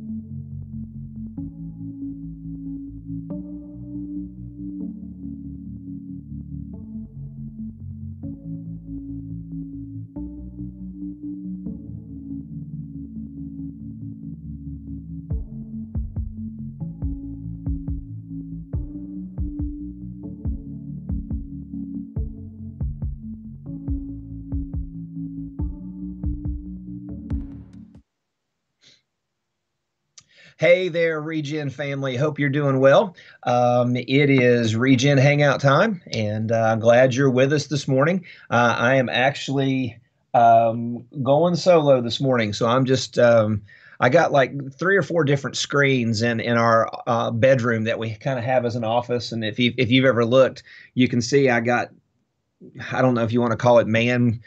Thank you. Hey there, Regen family. Hope you're doing well. Um, it is Regen Hangout time, and uh, I'm glad you're with us this morning. Uh, I am actually um, going solo this morning, so I'm just. Um, I got like three or four different screens in in our uh, bedroom that we kind of have as an office, and if you if you've ever looked, you can see I got. I don't know if you want to call it man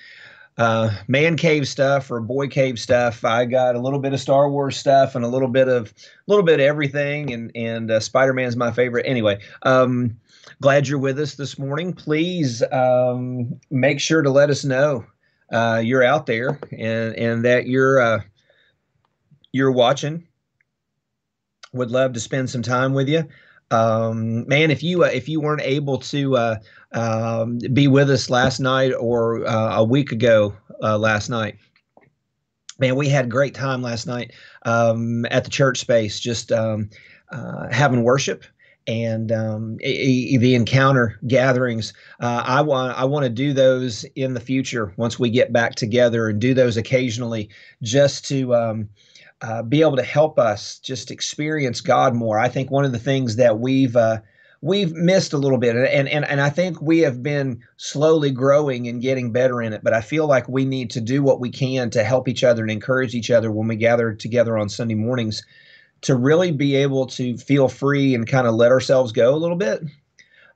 uh, man cave stuff or boy cave stuff. I got a little bit of Star Wars stuff and a little bit of a little bit of everything. And and uh, Spider Man's my favorite. Anyway, um, glad you're with us this morning. Please um, make sure to let us know uh, you're out there and and that you're uh, you're watching. Would love to spend some time with you um, man, if you uh, if you weren't able to uh, um, be with us last night or uh, a week ago uh, last night, man, we had a great time last night um, at the church space, just um, uh, having worship and um, the encounter gatherings. Uh, I want I want to do those in the future once we get back together and do those occasionally, just to um, uh, be able to help us just experience God more. I think one of the things that we've uh, we've missed a little bit, and and and I think we have been slowly growing and getting better in it. But I feel like we need to do what we can to help each other and encourage each other when we gather together on Sunday mornings, to really be able to feel free and kind of let ourselves go a little bit,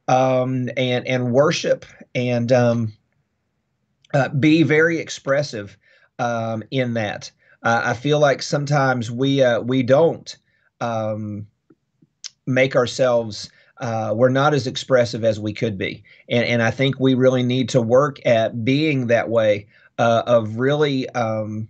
um, and and worship and um, uh, be very expressive um, in that. Uh, I feel like sometimes we uh, we don't um, make ourselves uh, we're not as expressive as we could be, and and I think we really need to work at being that way uh, of really um,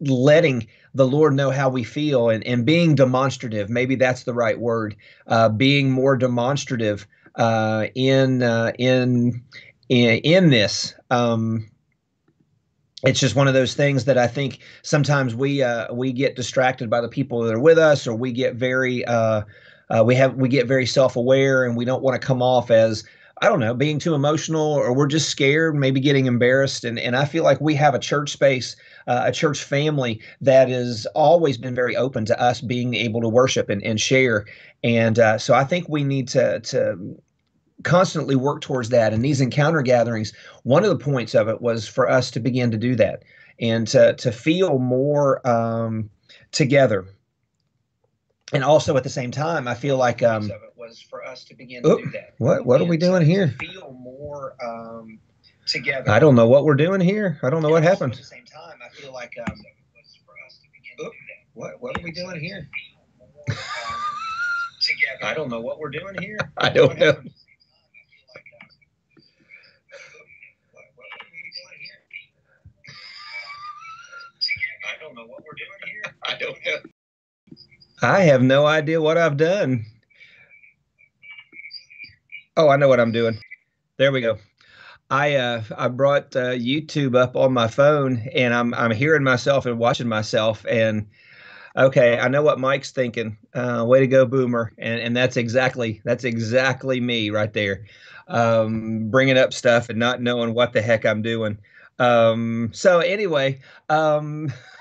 letting the Lord know how we feel and and being demonstrative. Maybe that's the right word. Uh, being more demonstrative uh, in in in in this. Um, it's just one of those things that I think sometimes we uh, we get distracted by the people that are with us, or we get very uh, uh, we have we get very self aware, and we don't want to come off as I don't know being too emotional, or we're just scared, maybe getting embarrassed. And and I feel like we have a church space, uh, a church family that has always been very open to us being able to worship and, and share. And uh, so I think we need to to constantly work towards that. And these encounter gatherings, one of the points of it was for us to begin to do that and to, to feel more um, together. And also at the same time, I feel like um, was for us to begin to do that. What what are we doing here? Feel more um, together. I don't know what we're doing here. I don't know and what happened. At the same time, I feel like um, was for us to begin to do that. What what are we doing here? More, um, together. I don't know what we're doing here. I don't know. I don't know what we're doing here. I don't know. I have no idea what I've done. Oh, I know what I'm doing. There we go. I uh, I brought uh, YouTube up on my phone, and I'm I'm hearing myself and watching myself, and okay, I know what Mike's thinking. Uh, way to go, Boomer! And and that's exactly that's exactly me right there, um, bringing up stuff and not knowing what the heck I'm doing. Um, so anyway, um,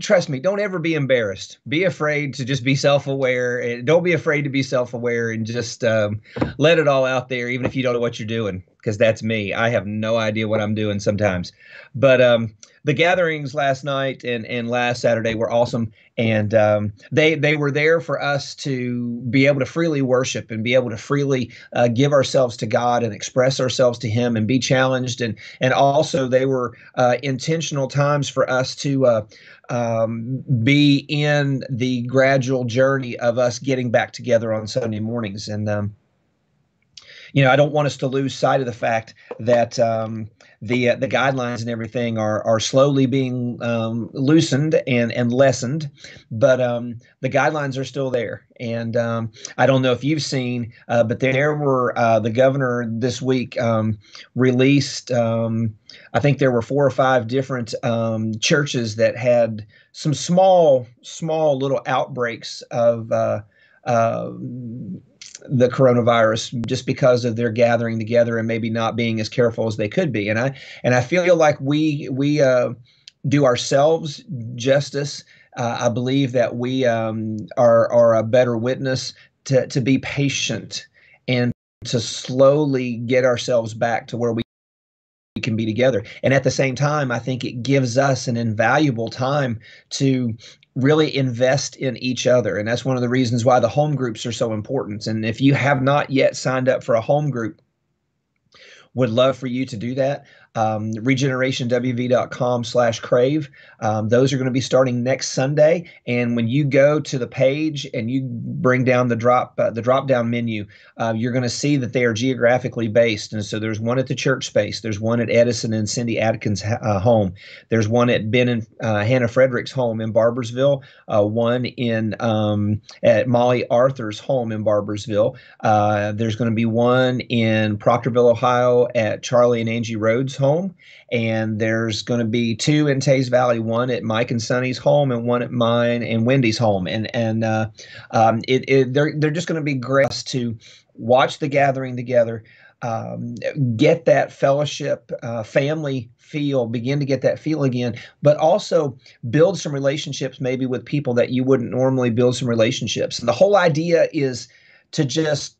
trust me, don't ever be embarrassed. Be afraid to just be self-aware. and Don't be afraid to be self-aware and just um, let it all out there, even if you don't know what you're doing. Because that's me. I have no idea what I'm doing sometimes. But um, the gatherings last night and, and last Saturday were awesome, and um, they they were there for us to be able to freely worship and be able to freely uh, give ourselves to God and express ourselves to Him and be challenged, and and also they were uh, intentional times for us to. Uh, um, be in the gradual journey of us getting back together on Sunday mornings. And um, you know, I don't want us to lose sight of the fact that um, the uh, the guidelines and everything are are slowly being um, loosened and and lessened, but um, the guidelines are still there. And um, I don't know if you've seen, uh, but there were uh, the governor this week um, released. Um, I think there were four or five different churches that had some small small little outbreaks of. Uh, uh, the coronavirus just because of their gathering together and maybe not being as careful as they could be. And I and I feel like we we uh, do ourselves justice. Uh, I believe that we um, are are a better witness to to be patient and to slowly get ourselves back to where we can be together. And at the same time, I think it gives us an invaluable time to really invest in each other. And that's one of the reasons why the home groups are so important. And if you have not yet signed up for a home group, would love for you to do that um, regenerationwv.com slash crave. Um, those are going to be starting next Sunday. And when you go to the page and you bring down the drop uh, the drop down menu, uh, you're going to see that they are geographically based. And so there's one at the church space. There's one at Edison and Cindy Atkins' uh, home. There's one at Ben and uh, Hannah Frederick's home in Barboursville. Uh, one in um, at Molly Arthur's home in Barboursville. Uh, there's going to be one in Proctorville, Ohio at Charlie and Angie Rhodes' home, and there's going to be two in Teays Valley, one at Mike and Sonny's home, and one at mine and Wendy's home. And and uh, um, it, it, they're they're just going to be great to watch the gathering together. Um, get that fellowship, uh, family feel, begin to get that feel again, but also build some relationships maybe with people that you wouldn't normally build some relationships. And the whole idea is to just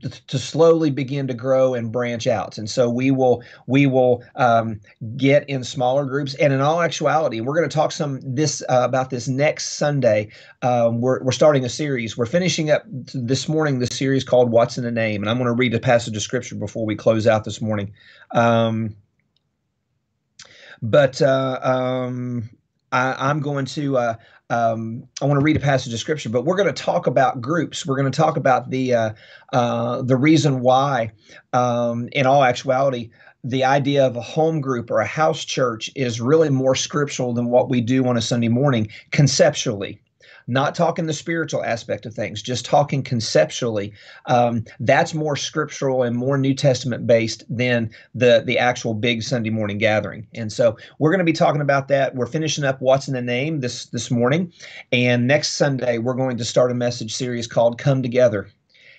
to slowly begin to grow and branch out. And so we will we will um, get in smaller groups. And in all actuality we're going to talk some this uh, about this next sunday. Um, we're, we're starting a series. We're finishing up this morning the series called what's in a name. And i'm going to read a passage of scripture before we close out this morning. Um, but uh, um, I, am going to uh, um, I want to read a passage of scripture, but we're going to talk about groups. We're going to talk about the uh, uh, the reason why, um, in all actuality, the idea of a home group or a house church is really more scriptural than what we do on a Sunday morning conceptually not talking the spiritual aspect of things, just talking conceptually. Um, that's more scriptural and more New Testament based than the the actual big Sunday morning gathering. And so we're going to be talking about that. We're finishing up what's in the name this this morning, and next Sunday we're going to start a message series called "Come Together."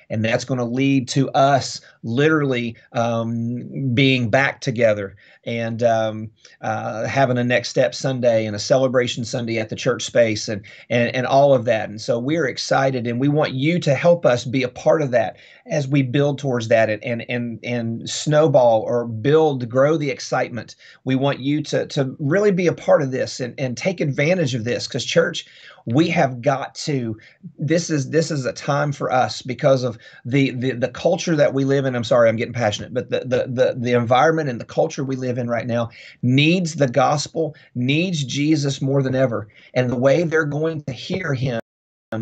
And that's going to lead to us literally um, being back together and um, uh, having a next step Sunday and a celebration Sunday at the church space and, and and all of that. And so we're excited, and we want you to help us be a part of that as we build towards that and and and, and snowball or build, grow the excitement. We want you to to really be a part of this and and take advantage of this because church we have got to this is this is a time for us because of the the, the culture that we live in. I'm sorry i'm getting passionate but the, the the the environment and the culture we live in right now needs the gospel needs jesus more than ever. And the way they're going to hear him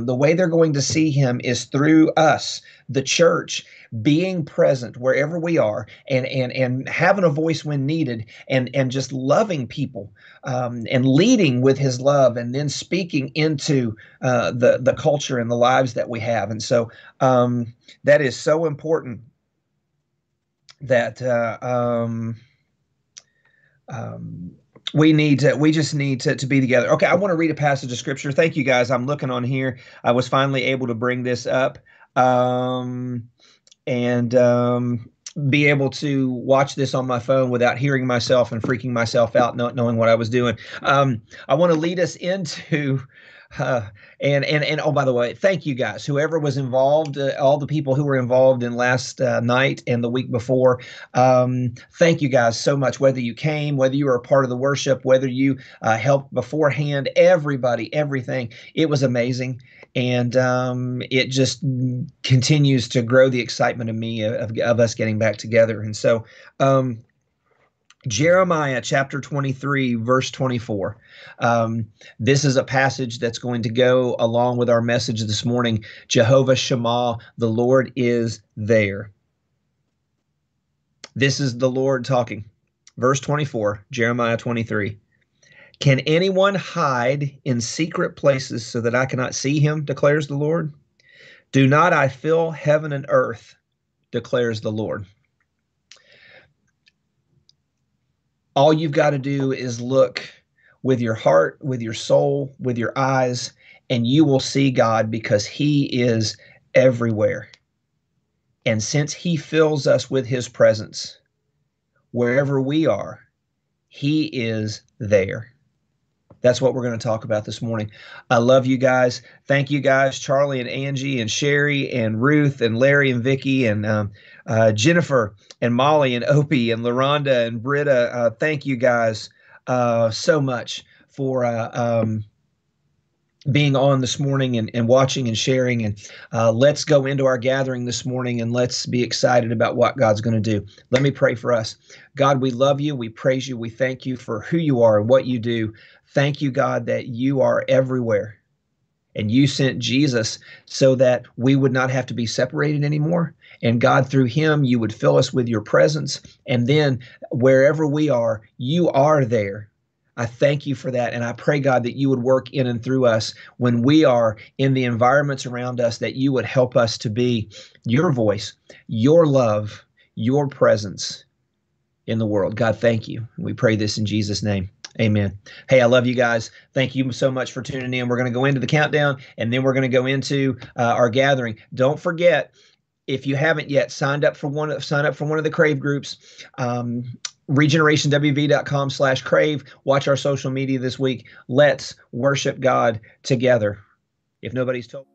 the way they're going to see him is through us the church being present wherever we are and and and having a voice when needed and and just loving people um, and leading with his love and then speaking into uh, the the culture and the lives that we have. And so um, that is so important that uh, um, um we need to we just need to, to be together okay i want to read a passage of scripture thank you guys i'm looking on here i was finally able to bring this up um, and um, be able to watch this on my phone without hearing myself and freaking myself out, not knowing what I was doing. Um, I want to lead us into. Uh, and and and oh, by the way, thank you guys. Whoever was involved, uh, all the people who were involved in last uh, night and the week before. Um, thank you guys so much. Whether you came, whether you were a part of the worship, whether you uh, helped beforehand, everybody, everything. It was amazing and um, it just continues to grow the excitement of me of, of us getting back together. And so, um, Jeremiah chapter 23, verse 24. Um, this is a passage that's going to go along with our message this morning. Jehovah Shammah, the Lord is there. This is the Lord talking. Verse 24, Jeremiah 23. Can anyone hide in secret places so that I cannot see him, declares the Lord? Do not I fill heaven and earth, declares the Lord. All you've got to do is look with your heart, with your soul, with your eyes, and you will see God because He is everywhere. And since He fills us with His presence, wherever we are, He is there. That's what we're going to talk about this morning. I love you guys. Thank you guys, Charlie and Angie and Sherry and Ruth and Larry and Vicky and um, uh, Jennifer and Molly and Opie and LaRonda and Britta. Uh, thank you guys uh, so much for uh, um, being on this morning and, and watching and sharing. And uh, let's go into our gathering this morning and let's be excited about what God's going to do. Let me pray for us. God, we love you. We praise you. We thank you for who you are and what you do. Thank you, God, that you are everywhere. And you sent Jesus so that we would not have to be separated anymore. And God, through him, you would fill us with your presence. And then wherever we are, you are there I thank you for that. And I pray, God, that you would work in and through us when we are in the environments around us, that you would help us to be your voice, your love, your presence in the world. God, thank you. We pray this in Jesus' name. Amen. Hey, I love you guys. Thank you so much for tuning in. We're going to go into the countdown and then we're going to go into uh, our gathering. Don't forget, if you haven't yet signed up for one sign up for one of the crave groups um, regenerationwv.com slash crave watch our social media this week let's worship god together if nobody's told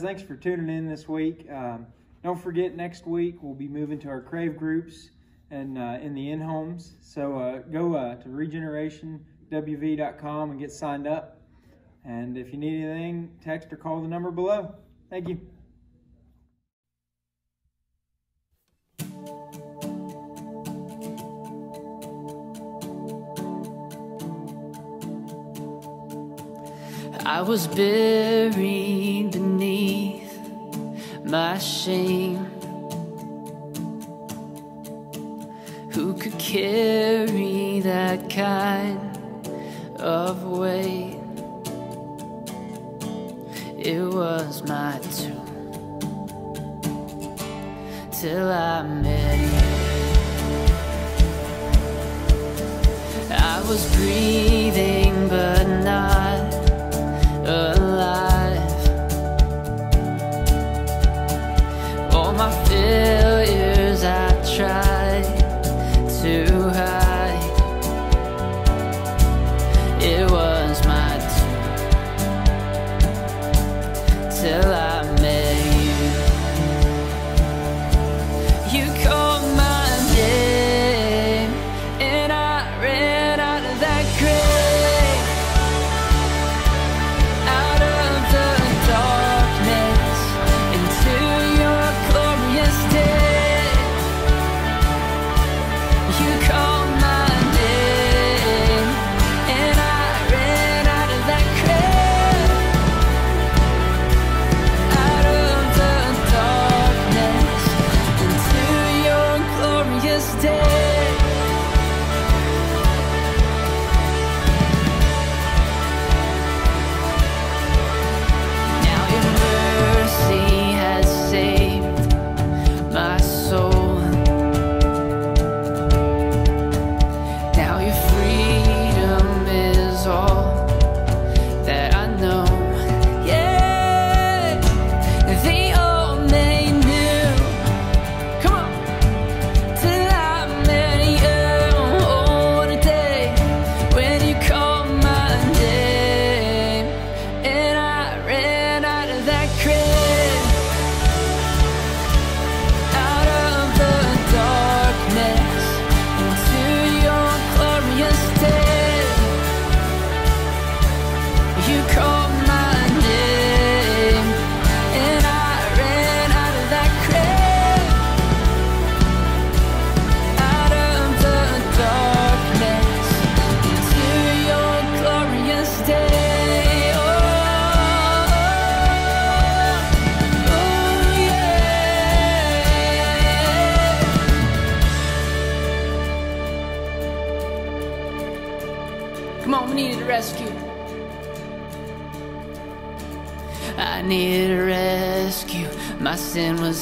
guys, thanks for tuning in this week. Um, don't forget, next week we'll be moving to our Crave groups and uh, in the in homes. So uh, go uh, to regenerationwv.com and get signed up. And if you need anything, text or call the number below. Thank you. I was buried beneath my shame. Who could carry that kind of weight? It was my tomb till I met you. I was breathing but not my failures I tried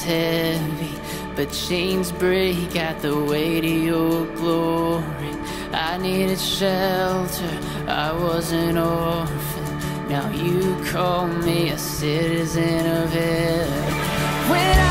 heavy, but chains break at the weight of your glory. I needed shelter, I was an orphan. Now you call me a citizen of heaven. When I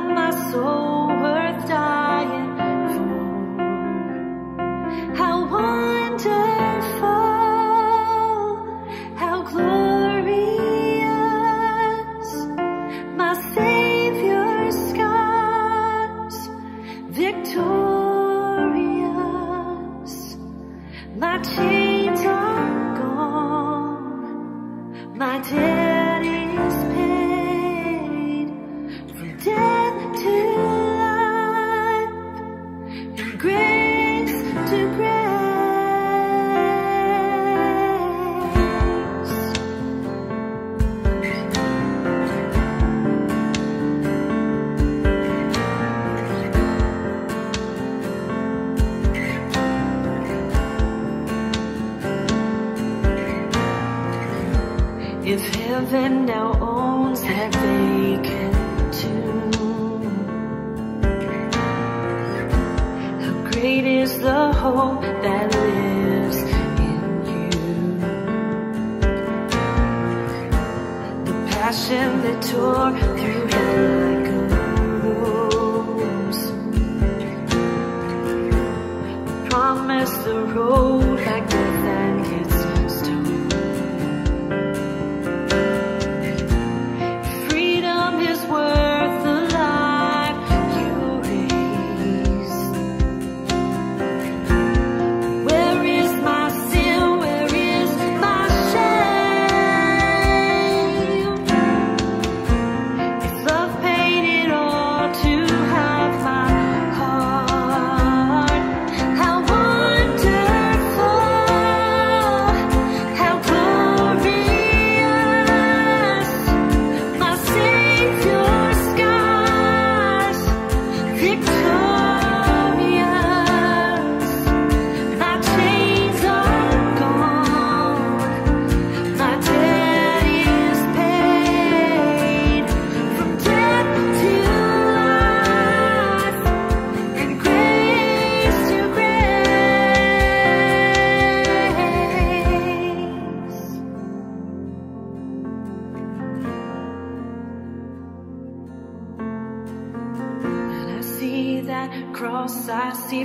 my soul.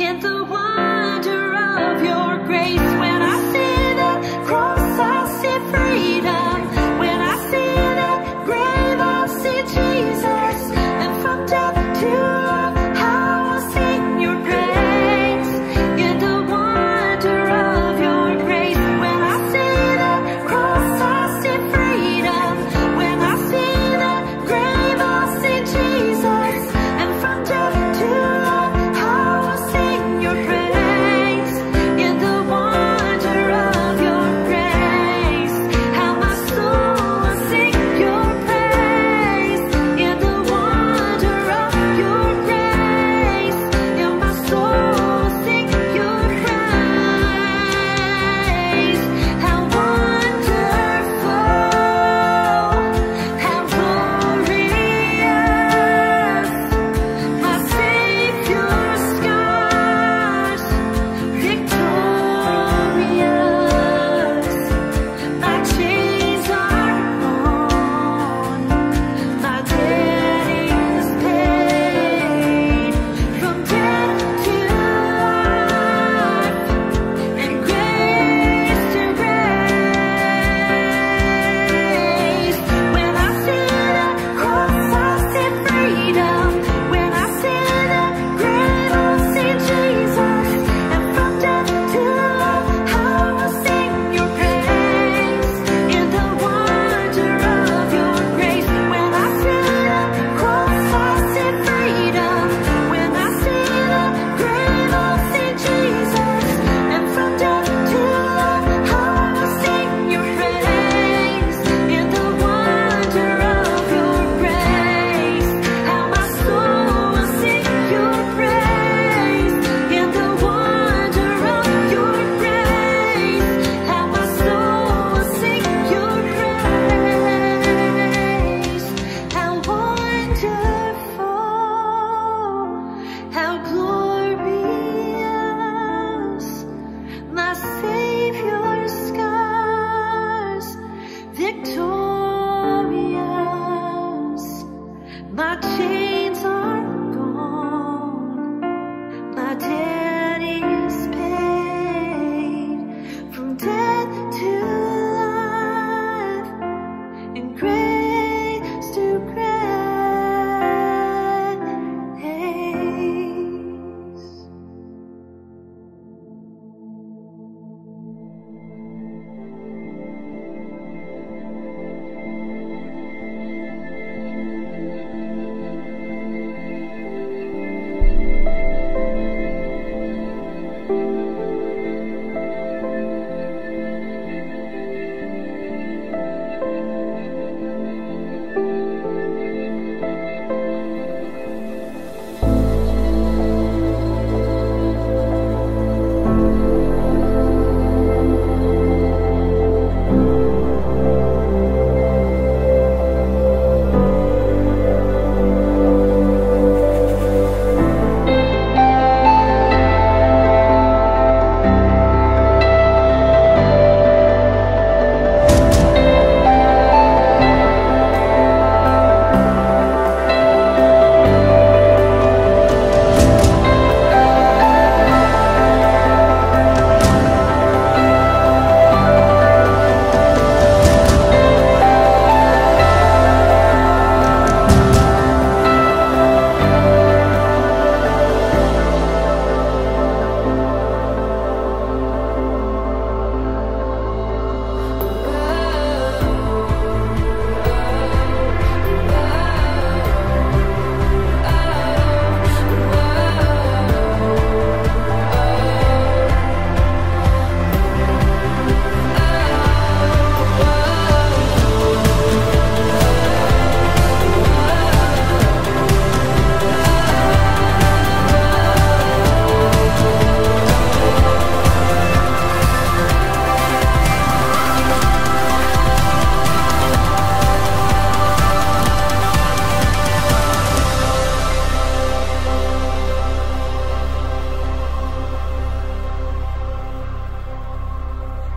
in the wonder of your grace when I see.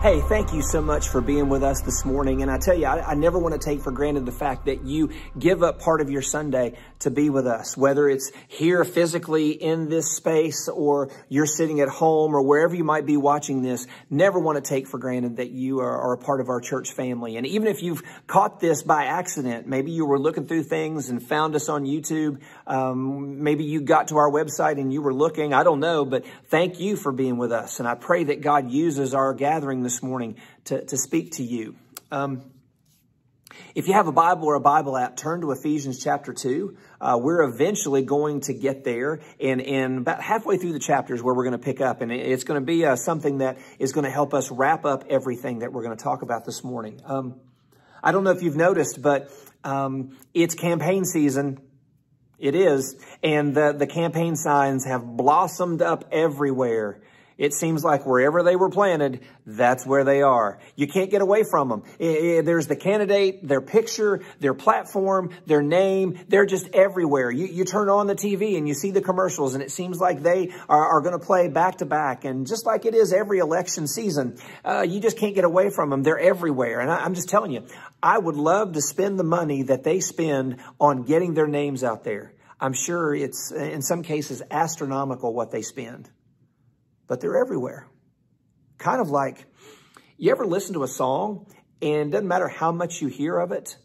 Hey, thank you so much for being with us this morning. And I tell you, I, I, never want to take for granted the fact that you give up part of your Sunday to be with us, whether it's here physically in this space or you're sitting at home or wherever you might be watching this. Never want to take for granted that you are, are a part of our church family. And even if you've caught this by accident, maybe you were looking through things and found us on YouTube. Um, maybe you got to our website and you were looking. I don't know, but thank you for being with us. And I pray that God uses our gathering this morning to, to speak to you. Um, if you have a Bible or a Bible app, turn to Ephesians chapter 2. Uh, we're eventually going to get there, and, and about halfway through the chapters where we're going to pick up, and it's going to be uh, something that is going to help us wrap up everything that we're going to talk about this morning. Um, I don't know if you've noticed, but um, it's campaign season. It is, and the, the campaign signs have blossomed up everywhere. It seems like wherever they were planted, that's where they are. You can't get away from them. There's the candidate, their picture, their platform, their name. They're just everywhere. You, you turn on the TV and you see the commercials and it seems like they are, are going to play back to back. And just like it is every election season, uh, you just can't get away from them. They're everywhere. And I, I'm just telling you, I would love to spend the money that they spend on getting their names out there. I'm sure it's in some cases astronomical what they spend but they're everywhere. Kind of like, you ever listen to a song and it doesn't matter how much you hear of it,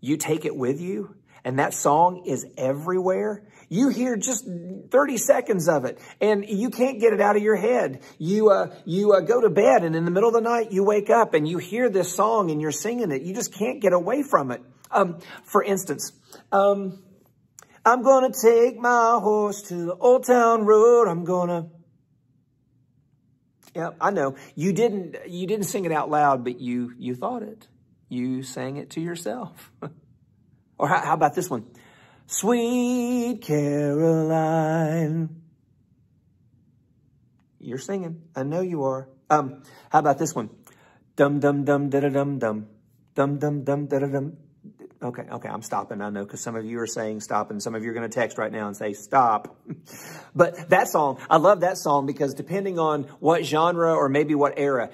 you take it with you and that song is everywhere. You hear just 30 seconds of it and you can't get it out of your head. You, uh, you uh, go to bed and in the middle of the night you wake up and you hear this song and you're singing it. You just can't get away from it. Um, for instance, um, I'm going to take my horse to the old town road. I'm going to yeah, I know. You didn't you didn't sing it out loud, but you you thought it. You sang it to yourself. or how, how about this one? Sweet Caroline. You're singing. I know you are. Um, how about this one? Dum dum dum da da dum dum. Dum dum dum da da dum. Okay, okay, I'm stopping. I know because some of you are saying stop and some of you are going to text right now and say stop. but that song, I love that song because depending on what genre or maybe what era,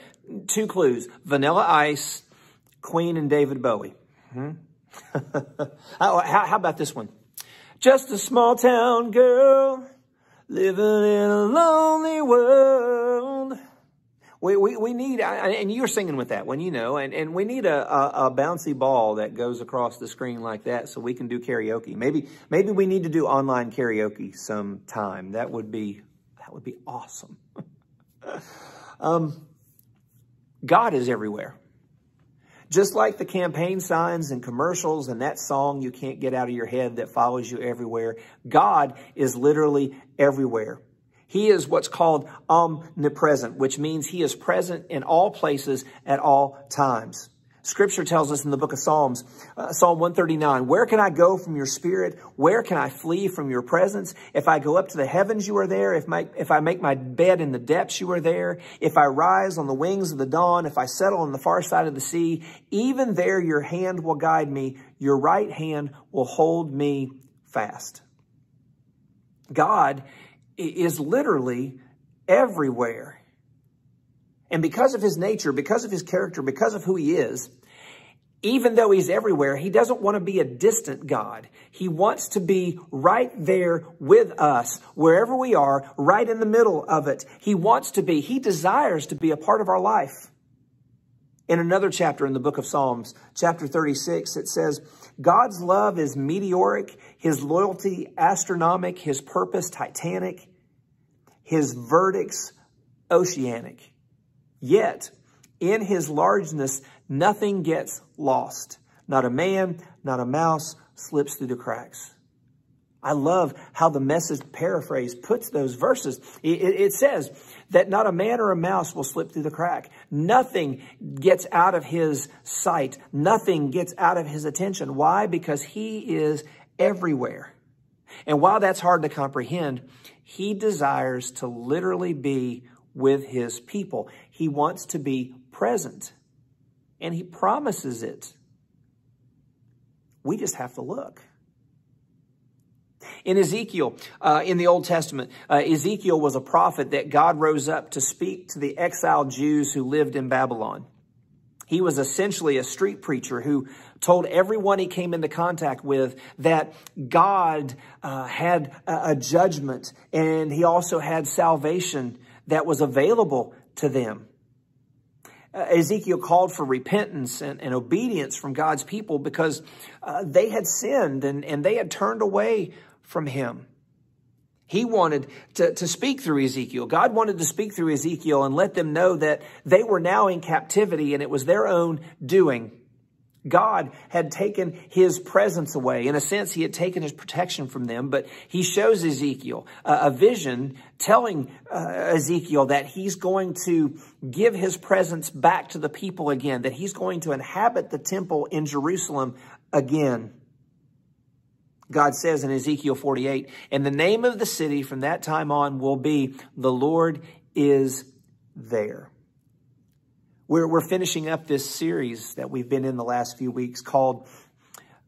two clues, Vanilla Ice, Queen and David Bowie. Hmm? how, how about this one? Just a small town girl living in a lonely world We, we, we need, and you're singing with that one, you know, and, and we need a, a, a, bouncy ball that goes across the screen like that so we can do karaoke. Maybe, maybe we need to do online karaoke sometime. That would be, that would be awesome. um, God is everywhere. Just like the campaign signs and commercials and that song you can't get out of your head that follows you everywhere, God is literally everywhere. He is what's called omnipresent, which means he is present in all places at all times. Scripture tells us in the book of Psalms, uh, Psalm 139, where can I go from your spirit? Where can I flee from your presence? If I go up to the heavens, you are there. If, my, if I make my bed in the depths, you are there. If I rise on the wings of the dawn, if I settle on the far side of the sea, even there your hand will guide me. Your right hand will hold me fast. God is literally everywhere. And because of his nature, because of his character, because of who he is, even though he's everywhere, he doesn't want to be a distant God. He wants to be right there with us, wherever we are, right in the middle of it. He wants to be, he desires to be a part of our life. In another chapter in the book of Psalms, chapter 36, it says, God's love is meteoric, his loyalty astronomic, his purpose titanic, his verdicts oceanic. Yet, in his largeness, nothing gets lost. Not a man, not a mouse slips through the cracks. I love how the message paraphrase puts those verses. It, it, says that not a man or a mouse will slip through the crack. Nothing gets out of his sight. Nothing gets out of his attention. Why? Because he is everywhere. And while that's hard to comprehend, he desires to literally be with his people. He wants to be present and he promises it. We just have to look. In Ezekiel, uh, in the Old Testament, uh, Ezekiel was a prophet that God rose up to speak to the exiled Jews who lived in Babylon. He was essentially a street preacher who told everyone he came into contact with that God uh, had a, a judgment and he also had salvation that was available to them. Uh, Ezekiel called for repentance and, and, obedience from God's people because uh, they had sinned and, and they had turned away from him. He wanted to, to speak through Ezekiel. God wanted to speak through Ezekiel and let them know that they were now in captivity and it was their own doing. God had taken his presence away. In a sense, he had taken his protection from them, but he shows Ezekiel a, a vision telling uh, Ezekiel that he's going to give his presence back to the people again, that he's going to inhabit the temple in Jerusalem again. God says in Ezekiel 48, and the name of the city from that time on will be, the Lord is there. We're, we're finishing up this series that we've been in the last few weeks called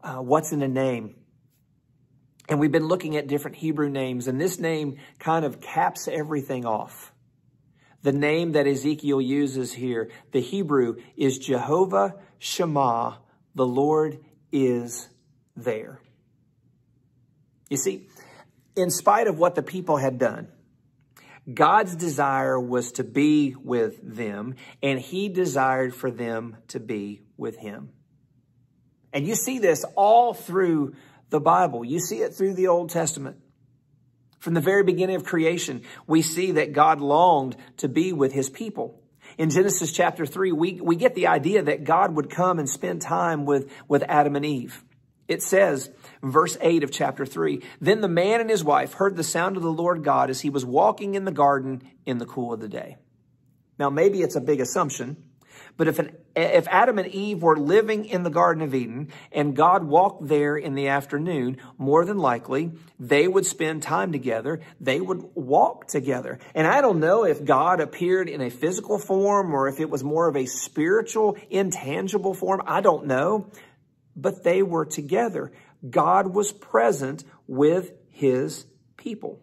uh, What's in a Name? And we've been looking at different Hebrew names, and this name kind of caps everything off. The name that Ezekiel uses here, the Hebrew, is Jehovah Shammah, the Lord is there. You see, in spite of what the people had done, God's desire was to be with them, and he desired for them to be with him. And you see this all through the Bible. You see it through the Old Testament. From the very beginning of creation, we see that God longed to be with his people. In Genesis chapter 3, we, we get the idea that God would come and spend time with, with Adam and Eve. It says, verse 8 of chapter 3, Then the man and his wife heard the sound of the Lord God as he was walking in the garden in the cool of the day. Now, maybe it's a big assumption, but if, an, if Adam and Eve were living in the Garden of Eden and God walked there in the afternoon, more than likely they would spend time together. They would walk together. And I don't know if God appeared in a physical form or if it was more of a spiritual, intangible form. I don't know but they were together. God was present with his people.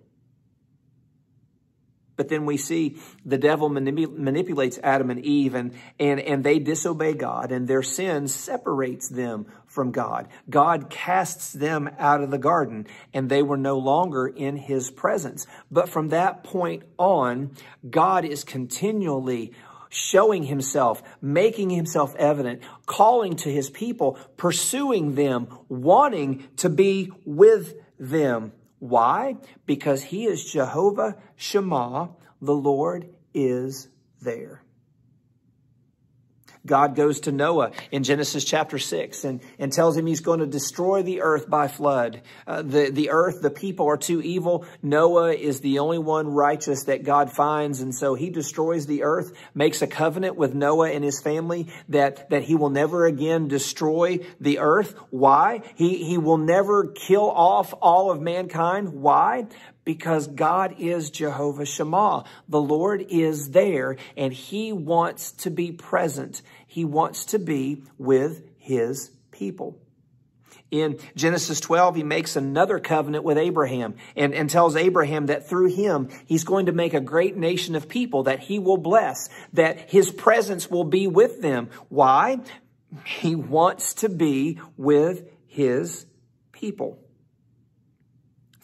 But then we see the devil manip manipulates Adam and Eve and, and, and they disobey God and their sin separates them from God. God casts them out of the garden and they were no longer in his presence. But from that point on, God is continually showing himself, making himself evident, calling to his people, pursuing them, wanting to be with them. Why? Because he is Jehovah Shammah, the Lord is there. God goes to Noah in Genesis chapter 6 and, and tells him he's going to destroy the earth by flood. Uh, the, the earth, the people are too evil. Noah is the only one righteous that God finds. And so he destroys the earth, makes a covenant with Noah and his family that, that he will never again destroy the earth. Why? He, he will never kill off all of mankind. Why? Because God is Jehovah Shammah. The Lord is there and he wants to be present. He wants to be with his people. In Genesis 12, he makes another covenant with Abraham and, and tells Abraham that through him, he's going to make a great nation of people that he will bless, that his presence will be with them. Why? He wants to be with his people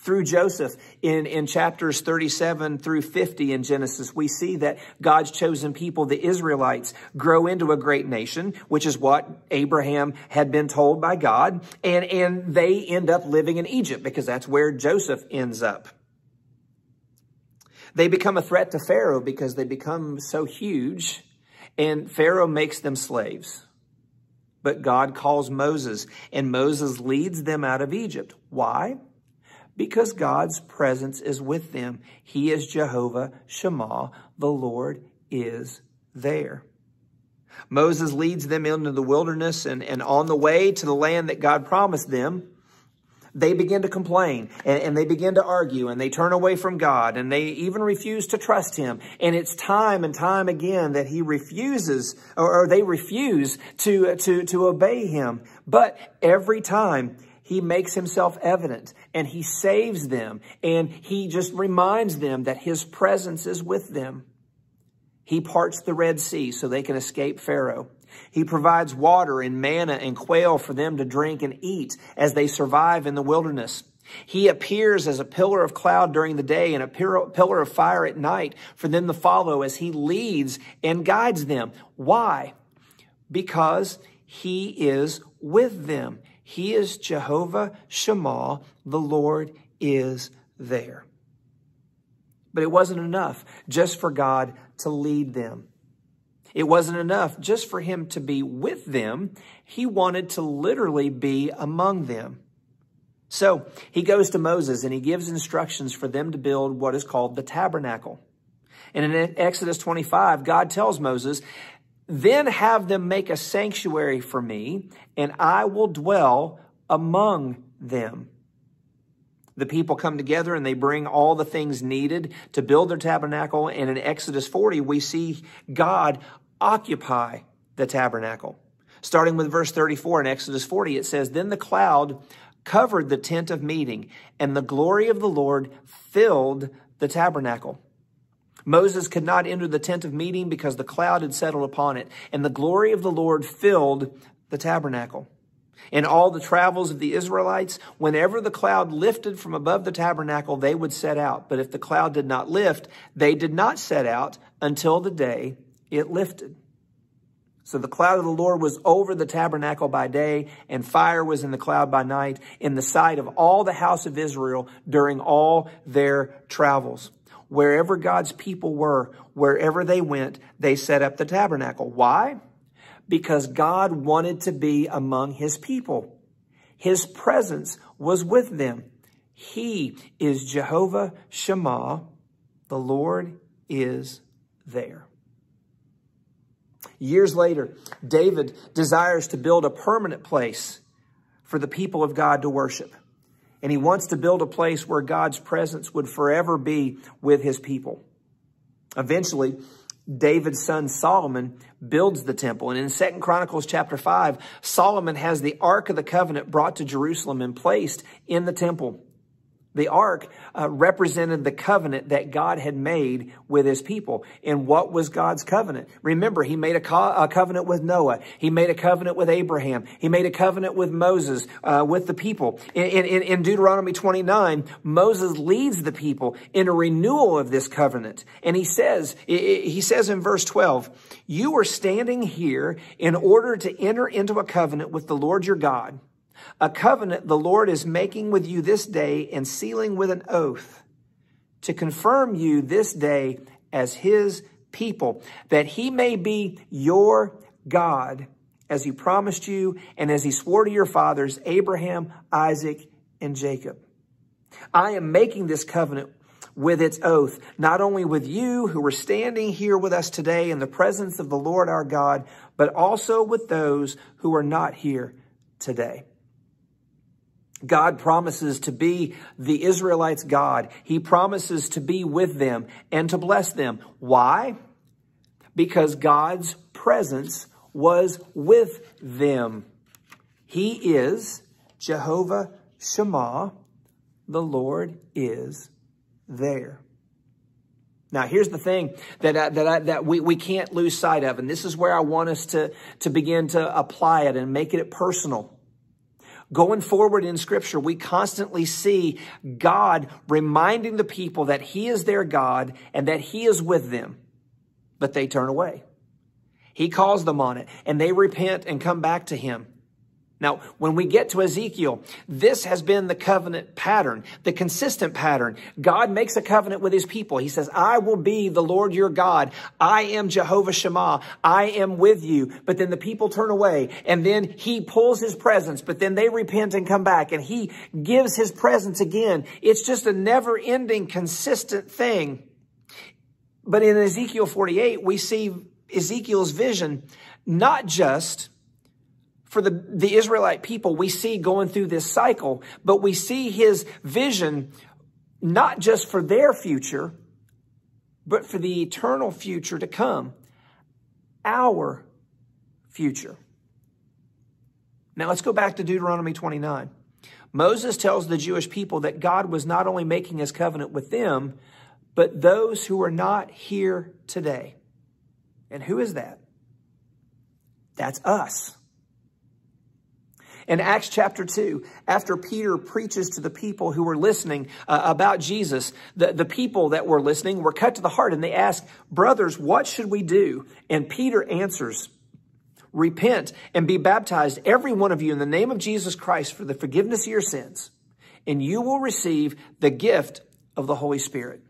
through Joseph in, in chapters 37 through 50 in Genesis, we see that God's chosen people, the Israelites, grow into a great nation, which is what Abraham had been told by God. And, and they end up living in Egypt because that's where Joseph ends up. They become a threat to Pharaoh because they become so huge and Pharaoh makes them slaves. But God calls Moses and Moses leads them out of Egypt. Why? Because God's presence is with them. He is Jehovah Shammah. The Lord is there. Moses leads them into the wilderness and, and on the way to the land that God promised them, they begin to complain and, and, they begin to argue and they turn away from God and they even refuse to trust him. And it's time and time again that he refuses or, or they refuse to, to, to obey him. But every time he makes himself evident and he saves them and he just reminds them that his presence is with them. He parts the Red Sea so they can escape Pharaoh. He provides water and manna and quail for them to drink and eat as they survive in the wilderness. He appears as a pillar of cloud during the day and a pillar of fire at night for them to follow as he leads and guides them. Why? Because he is with them. He is Jehovah Shammah. The Lord is there. But it wasn't enough just for God to lead them. It wasn't enough just for him to be with them. He wanted to literally be among them. So he goes to Moses and he gives instructions for them to build what is called the tabernacle. And in Exodus 25, God tells Moses then have them make a sanctuary for me, and I will dwell among them. The people come together and they bring all the things needed to build their tabernacle. And in Exodus 40, we see God occupy the tabernacle. Starting with verse 34 in Exodus 40, it says, Then the cloud covered the tent of meeting, and the glory of the Lord filled the tabernacle. Moses could not enter the tent of meeting because the cloud had settled upon it, and the glory of the Lord filled the tabernacle. In all the travels of the Israelites, whenever the cloud lifted from above the tabernacle, they would set out. But if the cloud did not lift, they did not set out until the day it lifted. So the cloud of the Lord was over the tabernacle by day, and fire was in the cloud by night, in the sight of all the house of Israel during all their travels wherever God's people were, wherever they went, they set up the tabernacle. Why? Because God wanted to be among his people. His presence was with them. He is Jehovah Shammah. The Lord is there. Years later, David desires to build a permanent place for the people of God to worship and he wants to build a place where God's presence would forever be with his people. Eventually, David's son Solomon builds the temple. And in Second Chronicles chapter 5, Solomon has the Ark of the Covenant brought to Jerusalem and placed in the temple. The ark uh, represented the covenant that God had made with his people. And what was God's covenant? Remember, he made a, co- a covenant with Noah. He made a covenant with Abraham. He made a covenant with Moses, uh, with the people. In, in, in Deuteronomy 29, Moses leads the people in a renewal of this covenant. And he says, he says in verse 12, you are standing here in order to enter into a covenant with the Lord your God a covenant the Lord is making with you this day and sealing with an oath to confirm you this day as his people, that he may be your God as he promised you and as he swore to your fathers, Abraham, Isaac, and Jacob. I am making this covenant with its oath, not only with you who are standing here with us today in the presence of the Lord our God, but also with those who are not here today. God promises to be the Israelites' God. He promises to be with them and to bless them. Why? Because God's presence was with them. He is Jehovah Shammah. The Lord is there. Now, here's the thing that, I, that, I, that we, we can't lose sight of, and this is where I want us to, to begin to apply it and make it personal. Going forward in scripture, we constantly see God reminding the people that he is their God and that he is with them, but they turn away. He calls them on it and they repent and come back to him. Now, when we get to Ezekiel, this has been the covenant pattern, the consistent pattern. God makes a covenant with his people. He says, I will be the Lord your God. I am Jehovah Shammah. I am with you. But then the people turn away and then he pulls his presence, but then they repent and come back and he gives his presence again. It's just a never ending, consistent thing. But in Ezekiel 48, we see Ezekiel's vision, not just for the, the Israelite people we see going through this cycle, but we see his vision not just for their future, but for the eternal future to come. Our future. Now let's go back to Deuteronomy 29. Moses tells the Jewish people that God was not only making his covenant with them, but those who are not here today. And who is that? That's us. In Acts chapter 2, after Peter preaches to the people who were listening uh, about Jesus, the, the people that were listening were cut to the heart and they ask, Brothers, what should we do? And Peter answers, Repent and be baptized, every one of you, in the name of Jesus Christ for the forgiveness of your sins, and you will receive the gift of the Holy Spirit.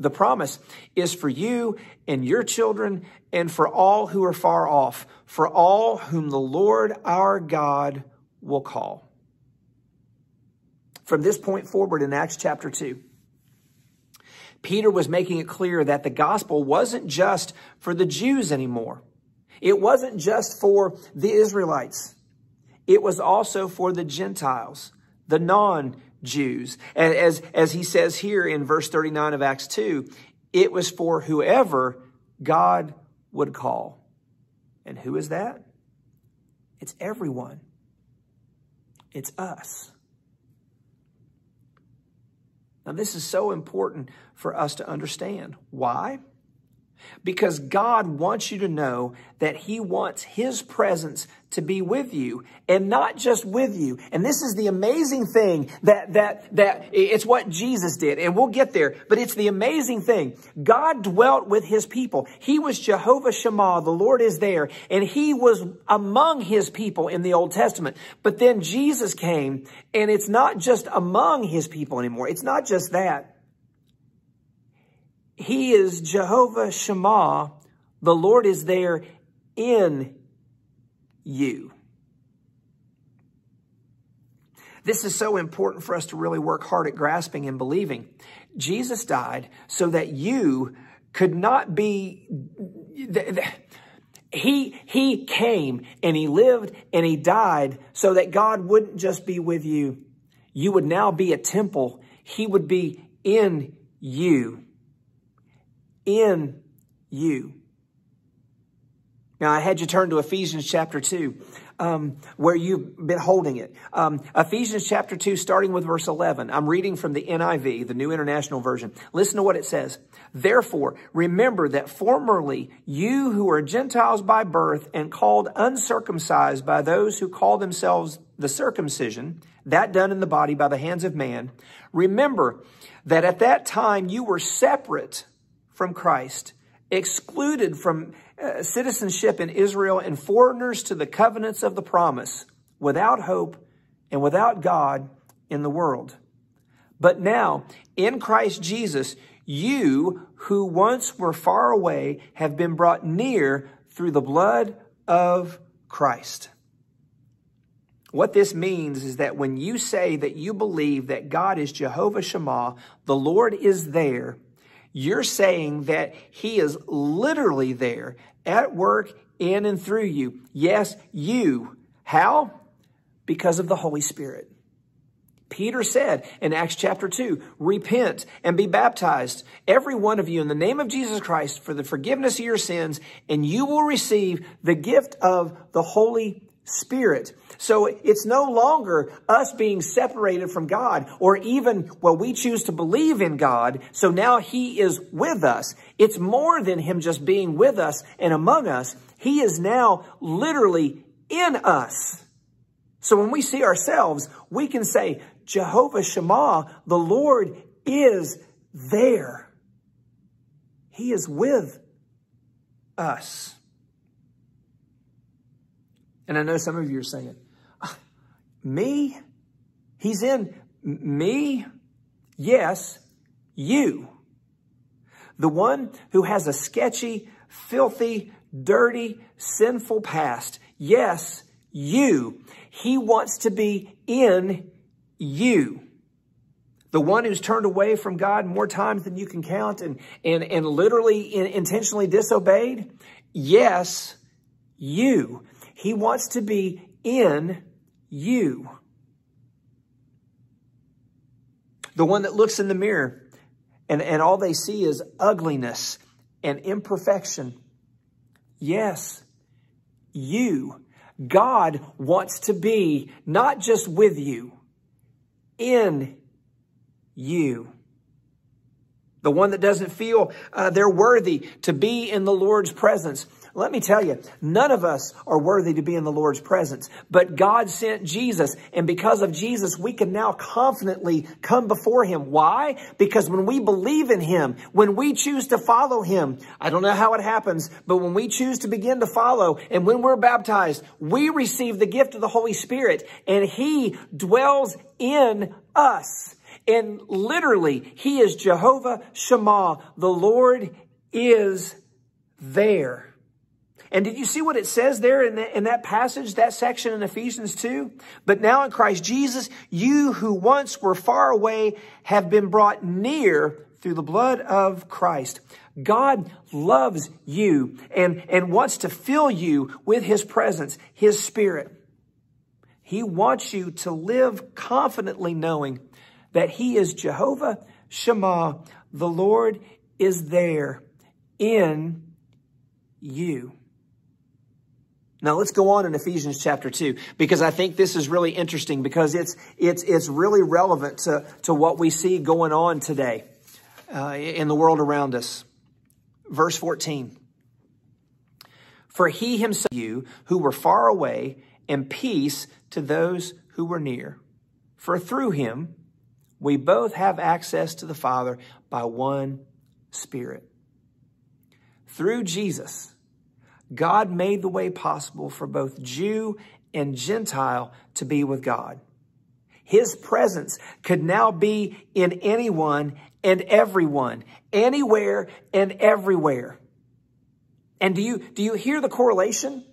The promise is for you and your children and for all who are far off, for all whom the Lord our God will call. From this point forward in Acts chapter 2, Peter was making it clear that the gospel wasn't just for the Jews anymore. It wasn't just for the Israelites. It was also for the Gentiles, the non Jews. As, as he says here in verse 39 of Acts 2, it was for whoever God would call. And who is that? It's everyone. It's us. Now, this is so important for us to understand. Why? Because God wants you to know that He wants His presence to be with you and not just with you. And this is the amazing thing that, that, that it's what Jesus did. And we'll get there, but it's the amazing thing. God dwelt with His people. He was Jehovah Shammah. The Lord is there. And He was among His people in the Old Testament. But then Jesus came and it's not just among His people anymore. It's not just that. He is Jehovah Shammah. The Lord is there in you. This is so important for us to really work hard at grasping and believing. Jesus died so that you could not be, he, he came and he lived and he died so that God wouldn't just be with you. You would now be a temple. He would be in you in you. Now, I had you turn to Ephesians chapter 2, um, where you've been holding it. Um, Ephesians chapter 2, starting with verse 11. I'm reading from the NIV, the New International Version. Listen to what it says. Therefore, remember that formerly you who are Gentiles by birth and called uncircumcised by those who call themselves the circumcision, that done in the body by the hands of man, remember that at that time you were separate from Christ, excluded from uh, citizenship in Israel and foreigners to the covenants of the promise, without hope and without God in the world. But now, in Christ Jesus, you who once were far away have been brought near through the blood of Christ. What this means is that when you say that you believe that God is Jehovah Shammah, the Lord is there, you're saying that he is literally there at work in and through you. Yes, you. How? Because of the Holy Spirit. Peter said in Acts chapter 2, repent and be baptized, every one of you, in the name of Jesus Christ for the forgiveness of your sins, and you will receive the gift of the Holy Spirit. So it's no longer us being separated from God or even, well, we choose to believe in God. So now he is with us. It's more than him just being with us and among us. He is now literally in us. So when we see ourselves, we can say, Jehovah Shammah, the Lord is there. He is with us. And I know some of you are saying, ah, me? He's in me? Yes, you. The one who has a sketchy, filthy, dirty, sinful past. Yes, you. He wants to be in you. The one who's turned away from God more times than you can count and, and, and literally in, intentionally disobeyed. Yes, you. He wants to be in you. The one that looks in the mirror and, and all they see is ugliness and imperfection. Yes, you. God wants to be not just with you, in you. The one that doesn't feel uh, they're worthy to be in the Lord's presence let me tell you, none of us are worthy to be in the Lord's presence, but God sent Jesus. And because of Jesus, we can now confidently come before him. Why? Because when we believe in him, when we choose to follow him, I don't know how it happens, but when we choose to begin to follow and when we're baptized, we receive the gift of the Holy Spirit and he dwells in us. And literally, he is Jehovah Shammah. The Lord is there. And did you see what it says there in, the, in that passage, that section in Ephesians 2? But now in Christ Jesus, you who once were far away have been brought near through the blood of Christ. God loves you and, and wants to fill you with his presence, his spirit. He wants you to live confidently knowing that he is Jehovah Shammah. The Lord is there in you. Now let's go on in Ephesians chapter 2 because I think this is really interesting because it's, it's, it's really relevant to, to what we see going on today uh, in the world around us. Verse 14. For he himself you who were far away and peace to those who were near. For through him we both have access to the Father by one Spirit. Through Jesus, God made the way possible for both Jew and Gentile to be with God. His presence could now be in anyone and everyone, anywhere and everywhere. And do you, do you hear the correlation?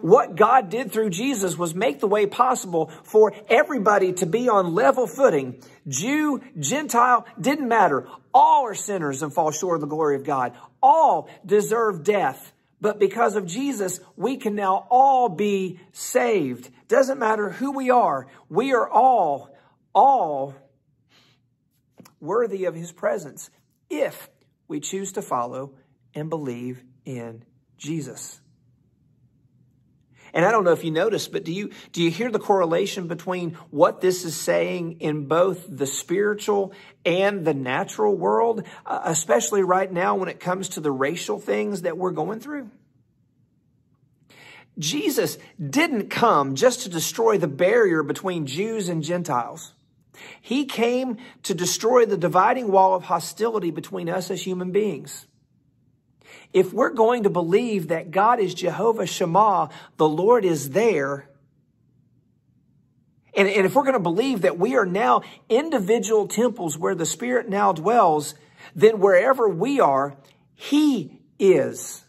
What God did through Jesus was make the way possible for everybody to be on level footing. Jew, Gentile, didn't matter. All are sinners and fall short of the glory of God. All deserve death. But because of Jesus, we can now all be saved. Doesn't matter who we are. We are all, all worthy of his presence if we choose to follow and believe in Jesus. And I don't know if you noticed, but do you, do you hear the correlation between what this is saying in both the spiritual and the natural world, uh, especially right now when it comes to the racial things that we're going through? Jesus didn't come just to destroy the barrier between Jews and Gentiles. He came to destroy the dividing wall of hostility between us as human beings. If we're going to believe that God is Jehovah Shammah, the Lord is there, and, and if we're going to believe that we are now individual temples where the Spirit now dwells, then wherever we are, He is.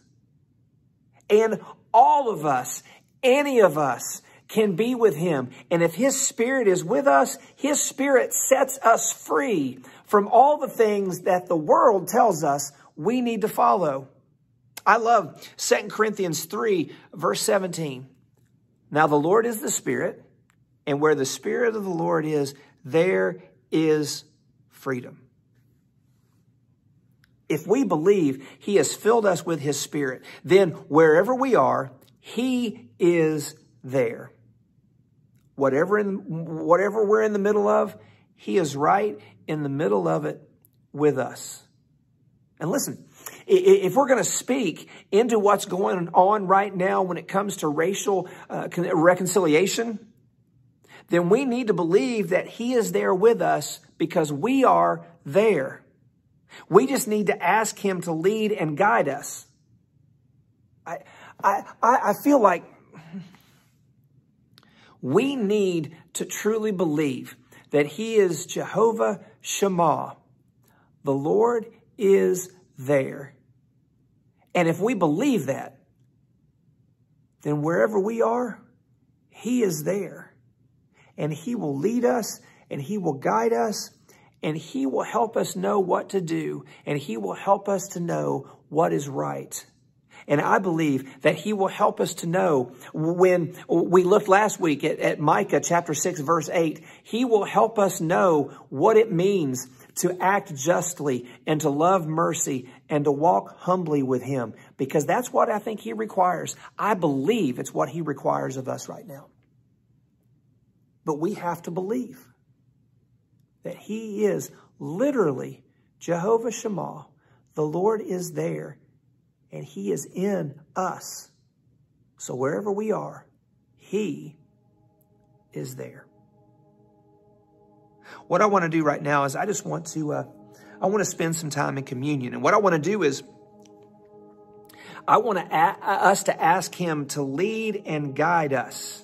And all of us, any of us, can be with him. And if his spirit is with us, his spirit sets us free from all the things that the world tells us we need to follow. I love 2 Corinthians 3, verse 17. Now the Lord is the Spirit, and where the Spirit of the Lord is, there is freedom. If we believe He has filled us with His Spirit, then wherever we are, He is there. Whatever, in, whatever we're in the middle of, He is right in the middle of it with us. And listen, if we're going to speak into what's going on right now when it comes to racial uh, reconciliation, then we need to believe that He is there with us because we are there. We just need to ask Him to lead and guide us. I, I, I feel like we need to truly believe that He is Jehovah Shammah. The Lord is there. And if we believe that, then wherever we are, He is there. And He will lead us and He will guide us and He will help us know what to do and He will help us to know what is right. And I believe that he will help us to know when we looked last week at, at, Micah chapter 6 verse 8, he will help us know what it means to act justly and to love mercy and to walk humbly with him because that's what I think he requires. I believe it's what he requires of us right now. But we have to believe that he is literally Jehovah Shammah. The Lord is there and he is in us. So wherever we are, he is there. What I want to do right now is I just want to, uh, I want to spend some time in communion. And what I want to do is I want to us to ask him to lead and guide us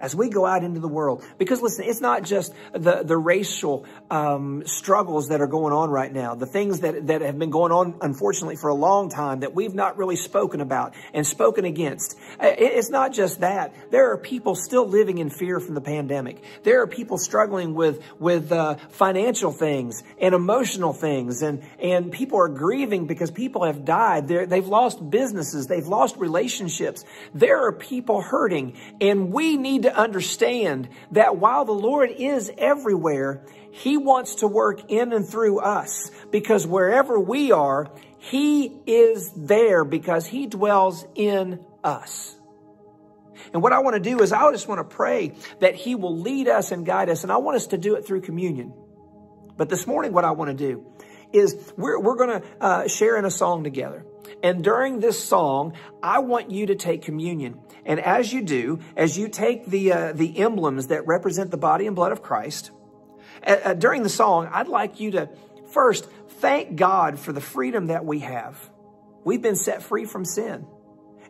as we go out into the world. Because listen, it's not just the, the racial um, struggles that are going on right now, the things that, that have been going on, unfortunately, for a long time that we've not really spoken about and spoken against. It's not just that. There are people still living in fear from the pandemic. There are people struggling with, with uh, financial things and emotional things, and, and people are grieving because people have died. They're, they've lost businesses. They've lost relationships. There are people hurting, and we need to understand that while the Lord is everywhere, He wants to work in and through us because wherever we are, He is there because He dwells in us. And what I want to do is I just want to pray that He will lead us and guide us. And I want us to do it through communion. But this morning, what I want to do is we're, we're going to uh, share in a song together. And during this song, I want you to take communion. And as you do, as you take the, uh, the emblems that represent the body and blood of Christ, uh, uh, during the song, I'd like you to first thank God for the freedom that we have. We've been set free from sin.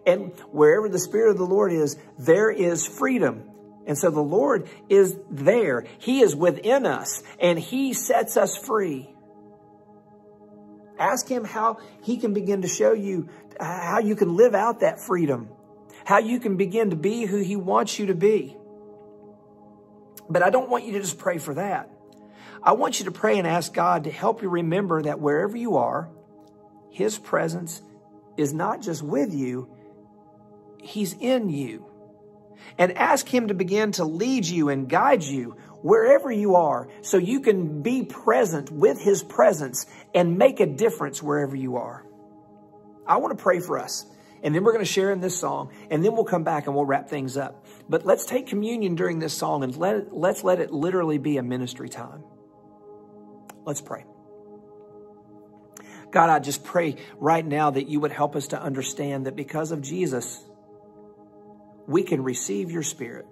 And wherever the Spirit of the Lord is, there is freedom. And so the Lord is there. He is within us and He sets us free. Ask him how he can begin to show you how you can live out that freedom, how you can begin to be who he wants you to be. But I don't want you to just pray for that. I want you to pray and ask God to help you remember that wherever you are, his presence is not just with you, he's in you. And ask him to begin to lead you and guide you wherever you are so you can be present with his presence and make a difference wherever you are. I want to pray for us. And then we're going to share in this song, and then we'll come back and we'll wrap things up. But let's take communion during this song and let it, let's let it literally be a ministry time. Let's pray. God, I just pray right now that you would help us to understand that because of Jesus, we can receive your spirit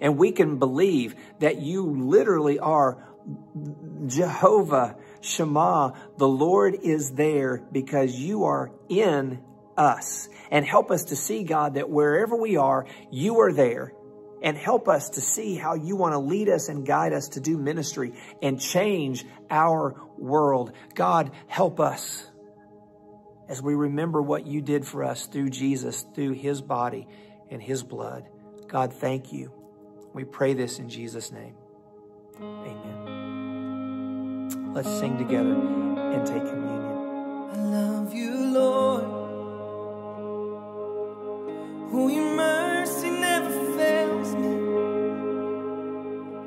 and we can believe that you literally are Jehovah Shammah. The Lord is there because you are in us and help us to see, God, that wherever we are, you are there and help us to see how you want to lead us and guide us to do ministry and change our world. God, help us as we remember what you did for us through Jesus, through his body and his blood. God, thank you. We pray this in Jesus' name. Amen. Let's sing together and take communion. Oh, your mercy never fails me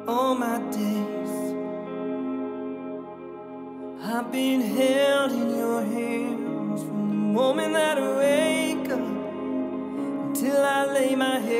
all my days. I've been held in your hands from the moment that I wake up until I lay my head.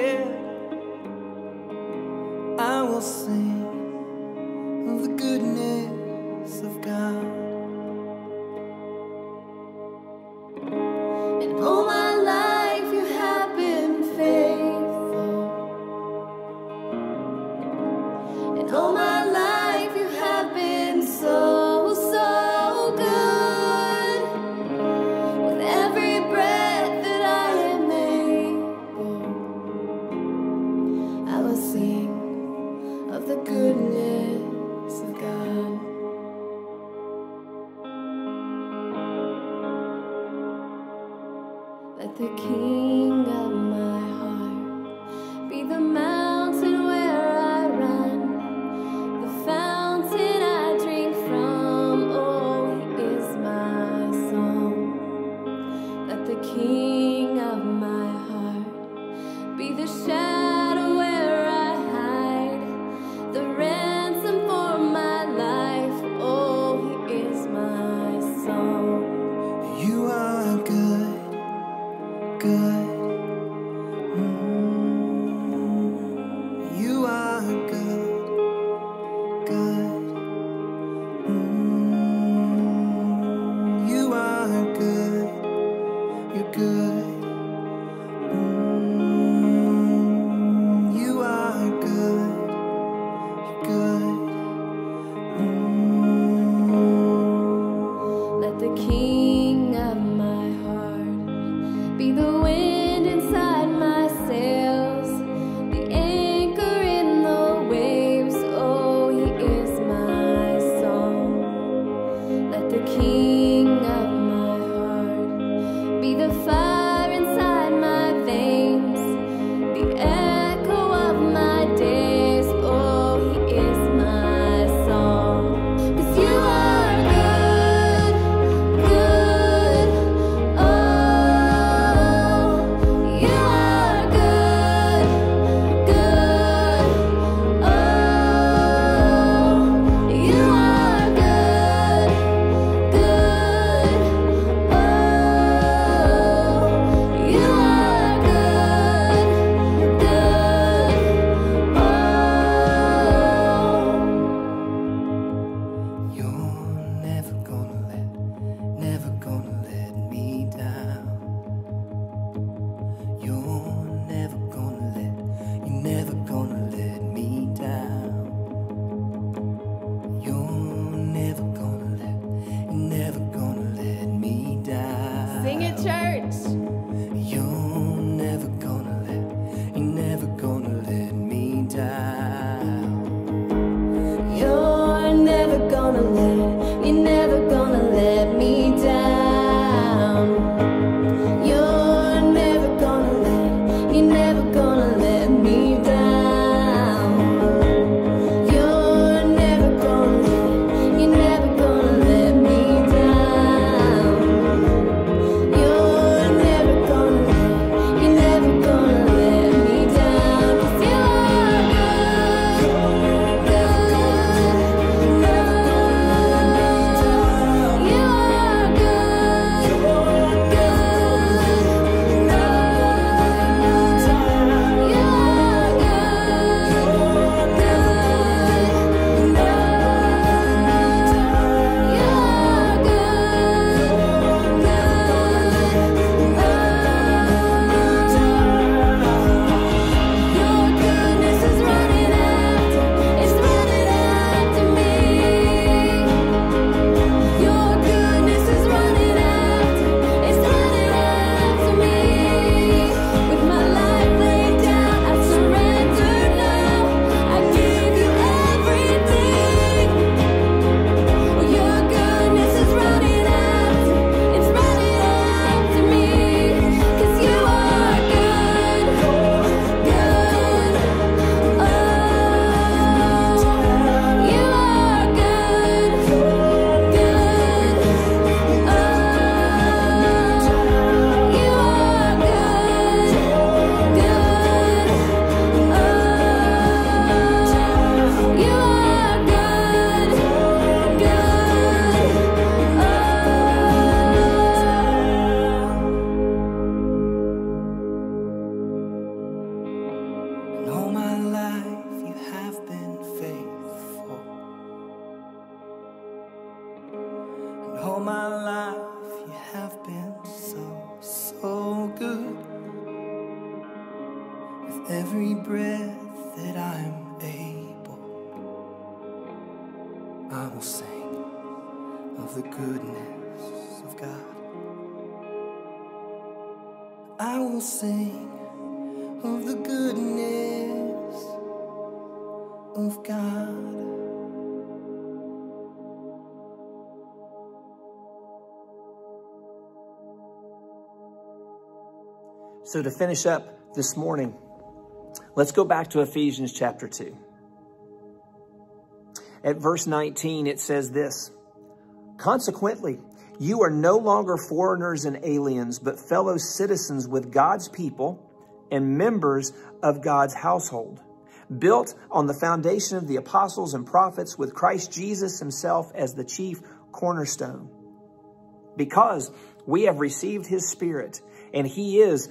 So, to finish up this morning, let's go back to Ephesians chapter 2. At verse 19, it says this Consequently, you are no longer foreigners and aliens, but fellow citizens with God's people and members of God's household, built on the foundation of the apostles and prophets, with Christ Jesus himself as the chief cornerstone. Because we have received his spirit, and he is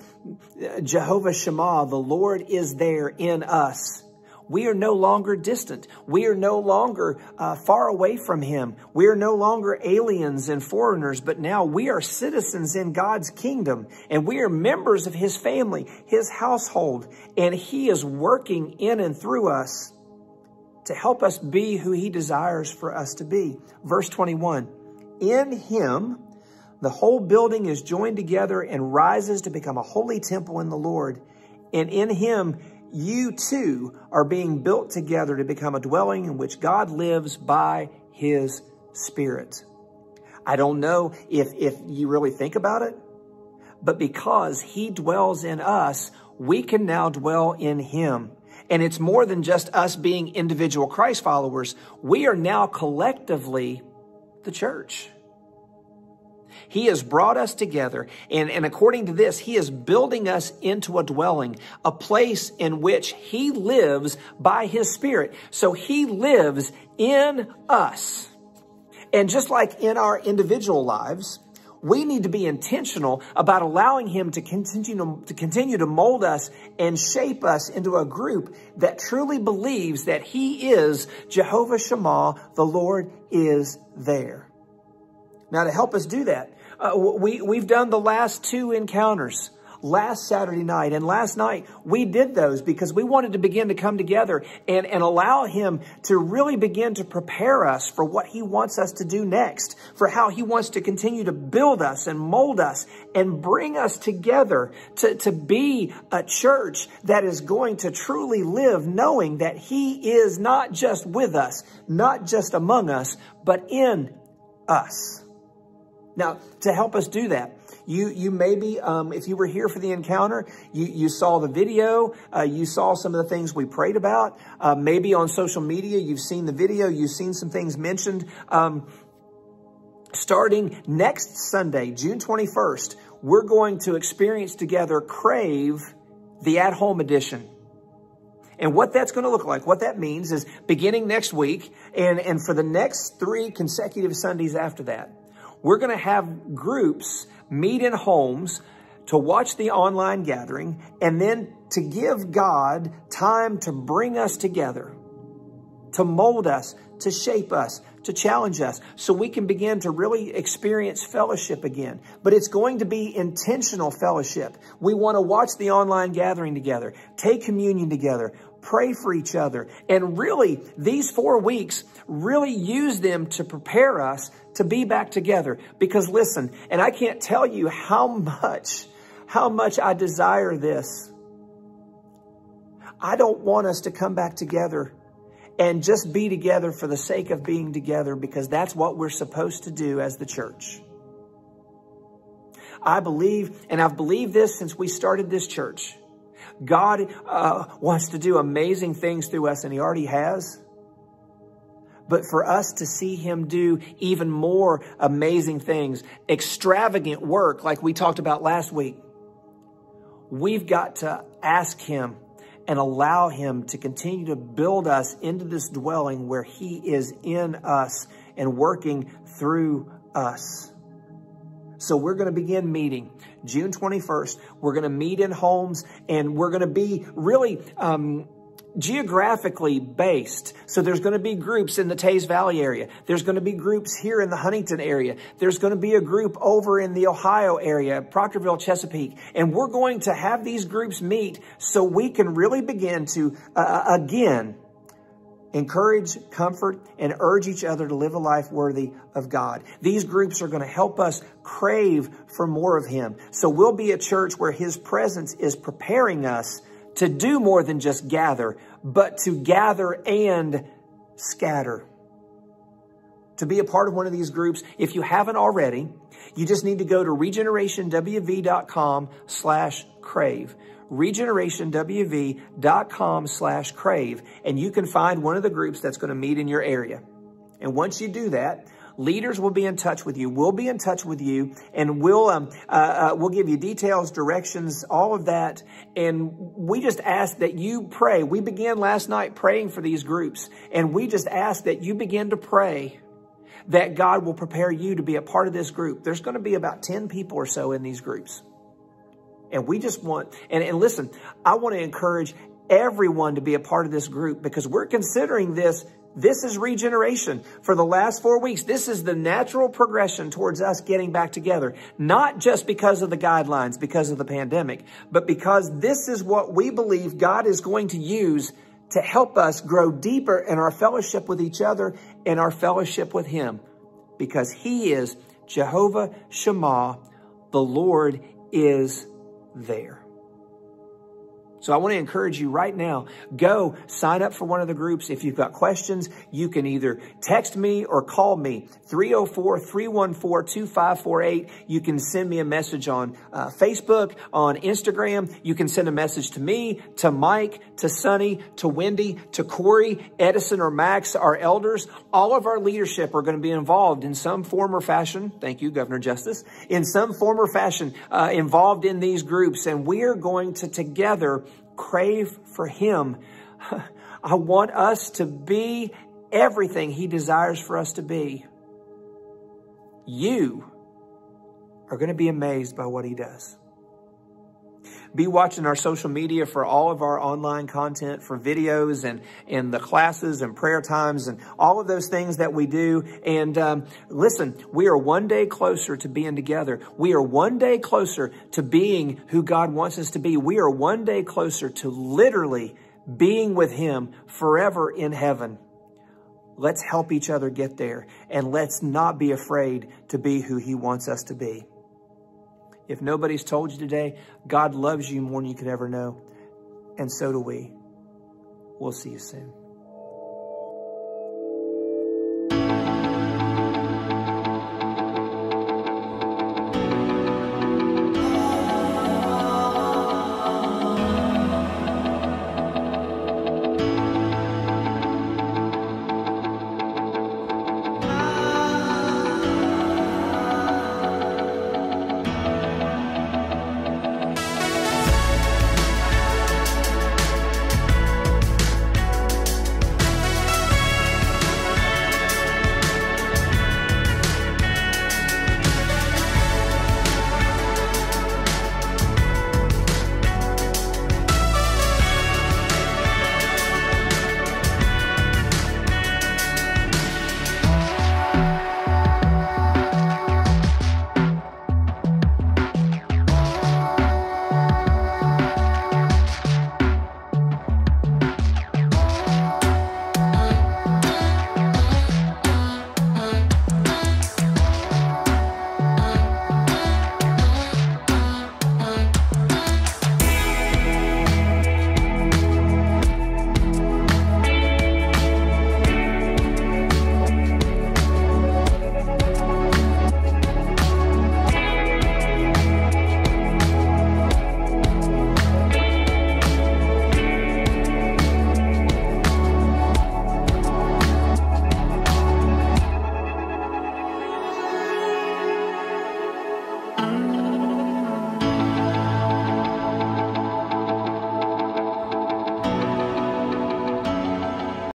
Jehovah Shammah, the Lord is there in us. We are no longer distant. We are no longer uh, far away from him. We are no longer aliens and foreigners, but now we are citizens in God's kingdom and we are members of his family, his household, and he is working in and through us to help us be who he desires for us to be. Verse 21, in him, the whole building is joined together and rises to become a holy temple in the Lord. And in him, you too are being built together to become a dwelling in which God lives by his spirit. I don't know if, if you really think about it, but because he dwells in us, we can now dwell in him. And it's more than just us being individual Christ followers. We are now collectively the church. He has brought us together, and, and according to this, He is building us into a dwelling, a place in which He lives by His Spirit. So He lives in us. And just like in our individual lives, we need to be intentional about allowing him to continue to continue to mold us and shape us into a group that truly believes that he is Jehovah Shammah, the Lord is there. Now to help us do that, uh, we, we've done the last two encounters last Saturday night. And last night we did those because we wanted to begin to come together and, and allow him to really begin to prepare us for what he wants us to do next, for how he wants to continue to build us and mold us and bring us together to, to be a church that is going to truly live knowing that he is not just with us, not just among us, but in us. Now, to help us do that, you, you maybe, um, if you were here for the encounter, you, you saw the video, uh, you saw some of the things we prayed about. Uh, maybe on social media, you've seen the video, you've seen some things mentioned. Um, starting next Sunday, June 21st, we're going to experience together Crave, the at-home edition. And what that's going to look like, what that means is beginning next week and, and for the next three consecutive Sundays after that, we're going to have groups meet in homes to watch the online gathering and then to give God time to bring us together, to mold us, to shape us, to challenge us so we can begin to really experience fellowship again. But it's going to be intentional fellowship. We want to watch the online gathering together, take communion together, pray for each other. And really, these four weeks, really use them to prepare us to be back together. Because listen, and I can't tell you how much, how much I desire this. I don't want us to come back together and just be together for the sake of being together because that's what we're supposed to do as the church. I believe, and I've believed this since we started this church, God uh, wants to do amazing things through us, and He already has. But for us to see Him do even more amazing things, extravagant work like we talked about last week, we've got to ask Him and allow Him to continue to build us into this dwelling where He is in us and working through us. So we're going to begin meeting June 21st. We're going to meet in homes and we're going to be really um, geographically based. So there's going to be groups in the Teays Valley area. There's going to be groups here in the Huntington area. There's going to be a group over in the Ohio area, Proctorville, Chesapeake. And we're going to have these groups meet so we can really begin to, uh, uh again, encourage, comfort, and urge each other to live a life worthy of God. These groups are going to help us crave for more of Him. So we'll be a church where His presence is preparing us to do more than just gather, but to gather and scatter. To be a part of one of these groups, if you haven't already, you just need to go to regenerationwv.com slash crave regenerationwv.com slash crave, and you can find one of the groups that's going to meet in your area. And once you do that, Leaders will be in touch with you. We'll be in touch with you, and we'll um, uh, uh, we'll give you details, directions, all of that. And we just ask that you pray. We began last night praying for these groups, and we just ask that you begin to pray that God will prepare you to be a part of this group. There's going to be about 10 people or so in these groups. And we just want, and, and listen, I want to encourage everyone to be a part of this group because we're considering this this is regeneration. For the last four weeks, this is the natural progression towards us getting back together. Not just because of the guidelines, because of the pandemic, but because this is what we believe God is going to use to help us grow deeper in our fellowship with each other and our fellowship with Him. Because He is Jehovah Shammah. The Lord is there. So I want to encourage you right now, go sign up for one of the groups. If you've got questions, you can either text me or call me, 304-314-2548. You can send me a message on uh, Facebook, on Instagram. You can send a message to me, to Mike, to Sonny, to Wendy, to Corey, Edison, or Max, our elders. All of our leadership are going to be involved in some form or fashion. Thank you, Governor Justice. In some form or fashion, uh, involved in these groups. And we are going to together crave for Him. I want us to be everything He desires for us to be. You are going to be amazed by what He does. Be watching our social media for all of our online content, for videos and, and the classes and prayer times and all of those things that we do. And um, listen, we are one day closer to being together. We are one day closer to being who God wants us to be. We are one day closer to literally being with Him forever in heaven. Let's help each other get there and let's not be afraid to be who He wants us to be. If nobody's told you today, God loves you more than you could ever know. And so do we. We'll see you soon.